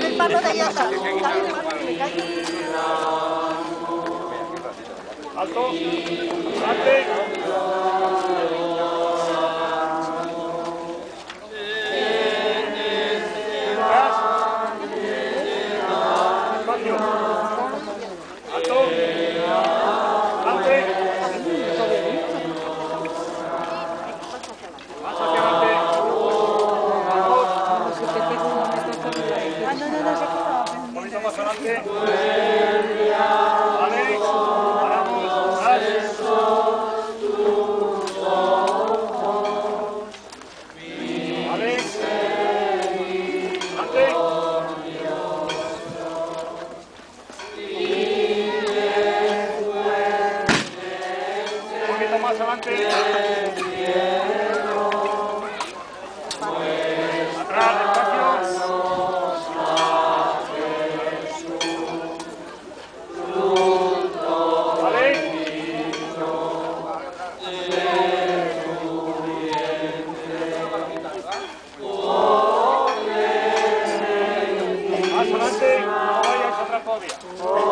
Dame el paso de caigo. Alto. Adelante. Más adelante. Alex. Un poquito más adelante. Adelante, no vayas a otra fobia.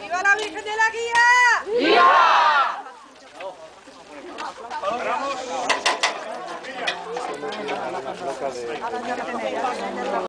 ¡Viva la Virgen de la Guía!